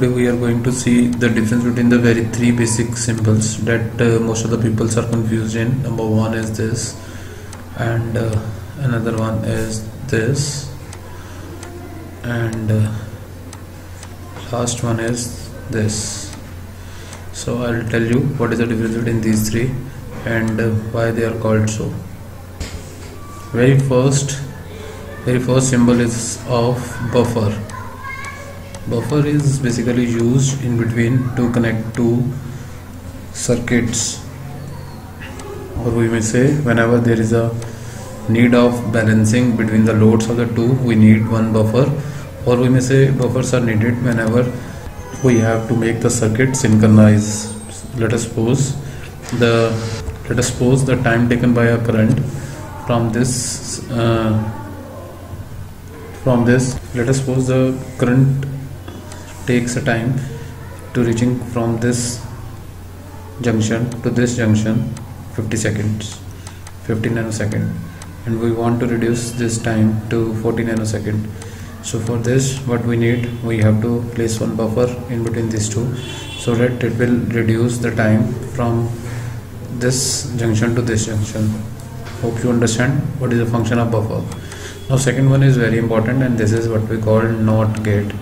today we are going to see the difference between the very three basic symbols that uh, most of the peoples are confused in. Number one is this and uh, another one is this and uh, last one is this. So I'll tell you what is the difference between these three and uh, why they are called so. Very first very first symbol is of buffer buffer is basically used in between to connect two circuits or we may say whenever there is a need of balancing between the loads of the two we need one buffer or we may say buffers are needed whenever we have to make the circuit synchronize let us suppose the let us suppose the time taken by a current from this uh, from this let us suppose the current takes a time to reaching from this junction to this junction 50 seconds 50 nanosecond. And we want to reduce this time to 40 nanosecond. So for this what we need we have to place one buffer in between these two so that it will reduce the time from this junction to this junction. Hope you understand what is the function of buffer. Now second one is very important and this is what we call NOT gate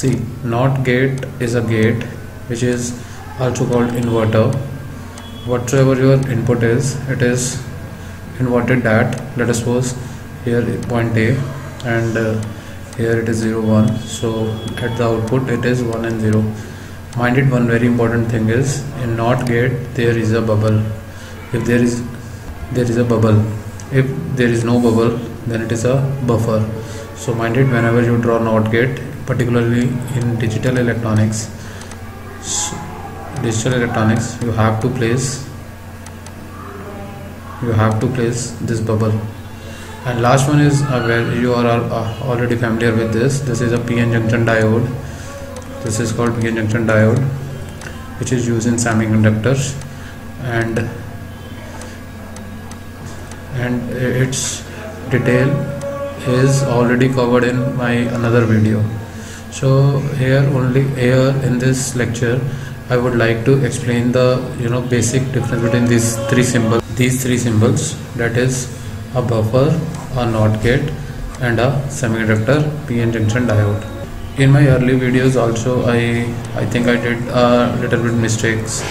see NOT gate is a gate which is also called inverter. Whatsoever your input is it is inverted that let us suppose here point A and uh, here it is 0 1 so at the output it is 1 and 0 mind it one very important thing is in NOT gate there is a bubble. If there is there is a bubble. If there is no bubble then it is a buffer. So mind it whenever you draw NOT gate particularly in digital electronics. Digital electronics you have to place you have to place this bubble. And last one is uh, where you are uh, already familiar with this. This is a PN junction diode. This is called PN junction diode which is used in semiconductors. And and its detail is already covered in my another video so here only here in this lecture I would like to explain the you know basic difference between these three symbols these three symbols that is a buffer a NOT gate and a semiconductor PN junction diode. In my early videos also I I think I did a little bit mistakes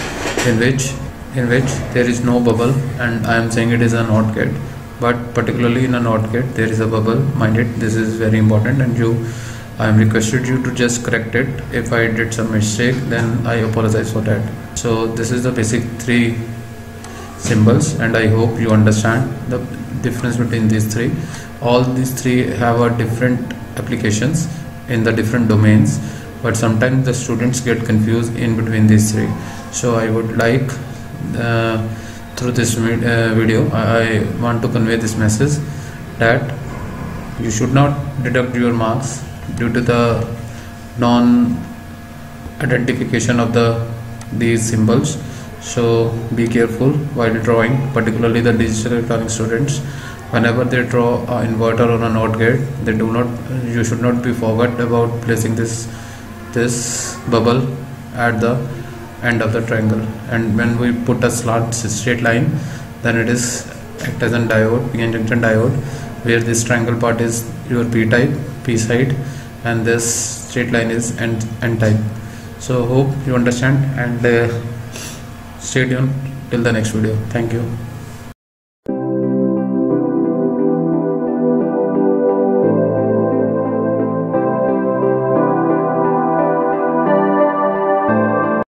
in which in which there is no bubble and I am saying it is a NOT gate. But particularly in a NOT gate there is a bubble. Mind it this is very important and you I am requested you to just correct it. If I did some mistake then I apologize for that. So this is the basic three symbols and I hope you understand the difference between these three. All these three have a different applications in the different domains but sometimes the students get confused in between these three. So I would like uh, through this uh, video I want to convey this message that you should not deduct your marks due to the non identification of the these symbols. So be careful while drawing particularly the digital electronic students. Whenever they draw an inverter or a NOT gate they do not you should not be forgot about placing this this bubble at the end of the triangle. And when we put a slant straight line then it is act as a diode PN junction diode where this triangle part is your p type p side and this straight line is n, n type. So hope you understand and uh, stay tuned till the next video. Thank you